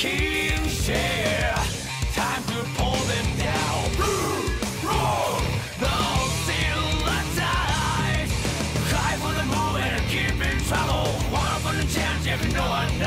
King share. Time to pull them down. Root, wrong, those still alive. High for the moon and keep in trouble. One for the chance if no one